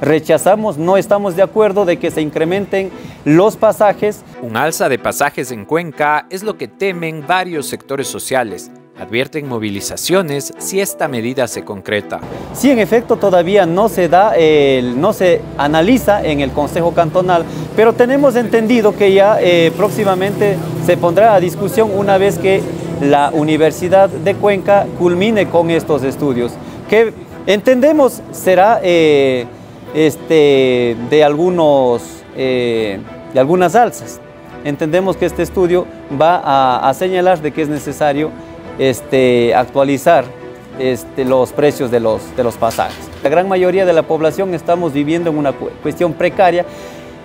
rechazamos, no estamos de acuerdo de que se incrementen los pasajes. Un alza de pasajes en Cuenca es lo que temen varios sectores sociales. Advierten movilizaciones si esta medida se concreta. Si en efecto todavía no se da, no se analiza en el Consejo Cantonal, pero tenemos entendido que ya eh, próximamente se pondrá a discusión una vez que la Universidad de Cuenca culmine con estos estudios, que entendemos será eh, este, de, algunos, eh, de algunas alzas. Entendemos que este estudio va a, señalar de que es necesario este, actualizar este, los precios de los, de los pasajes. La gran mayoría de la población estamos viviendo en una cuestión precaria,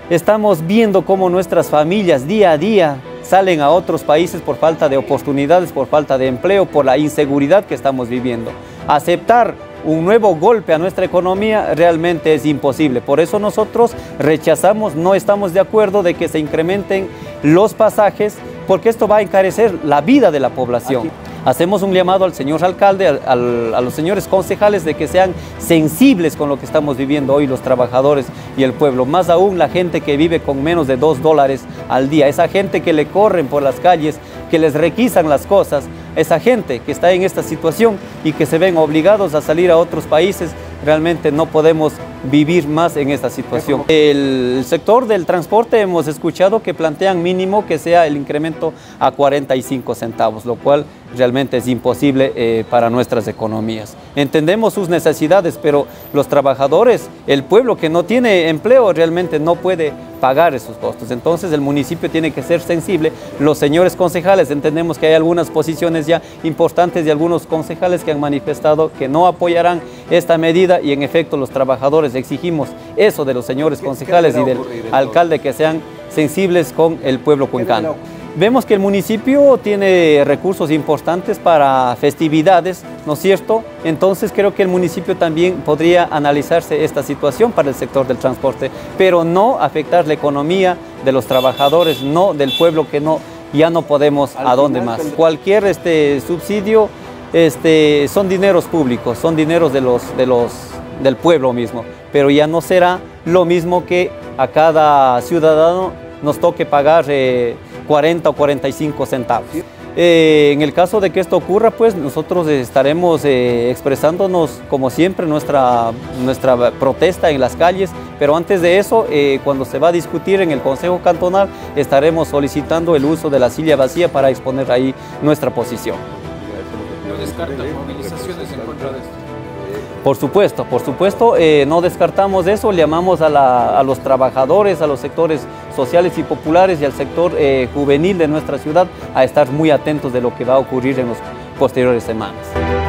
estamos viendo cómo nuestras familias día a día salen a otros países por falta de oportunidades, por falta de empleo, por la inseguridad que estamos viviendo. Aceptar un nuevo golpe a nuestra economía realmente es imposible. Por eso nosotros rechazamos, no estamos de acuerdo de que se incrementen los pasajes porque esto va a encarecer la vida de la población. Hacemos un llamado al señor alcalde, a los señores concejales de que sean sensibles con lo que estamos viviendo hoy los trabajadores y el pueblo. Más aún la gente que vive con menos de dos dólares al día, esa gente que le corren por las calles, que les requisan las cosas, esa gente que está en esta situación y que se ven obligados a salir a otros países, realmente no podemos vivir más en esta situación. El sector del transporte hemos escuchado que plantean mínimo que sea el incremento a 45 centavos, lo cual realmente es imposible eh, para nuestras economías. Entendemos sus necesidades, pero los trabajadores, el pueblo que no tiene empleo realmente no puede pagar esos costos. Entonces el municipio tiene que ser sensible. Los señores concejales, entendemos que hay algunas posiciones ya importantes de algunos concejales que han manifestado que no apoyarán esta medida y en efecto los trabajadores exigimos eso de los señores concejales y del alcalde que sean sensibles con el pueblo cuencano. Vemos que el municipio tiene recursos importantes para festividades, ¿no es cierto? Entonces creo que el municipio también podría analizarse esta situación para el sector del transporte, pero no afectar la economía de los trabajadores, no del pueblo que no, ya no podemos a dónde más. Cualquier este, subsidio este, son dineros públicos, son dineros de los, de los, del pueblo mismo, pero ya no será lo mismo que a cada ciudadano nos toque pagar... Eh, 40 o 45 centavos. Eh, en el caso de que esto ocurra, pues nosotros estaremos eh, expresándonos como siempre nuestra, nuestra protesta en las calles, pero antes de eso, eh, cuando se va a discutir en el Consejo Cantonal, estaremos solicitando el uso de la silla vacía para exponer ahí nuestra posición. ¿No descartan movilizaciones en contra de esto? Por supuesto, por supuesto, eh, no descartamos eso, llamamos a, los trabajadores, a los sectores sociales y populares y al sector eh, juvenil de nuestra ciudad a estar muy atentos de lo que va a ocurrir en las posteriores semanas.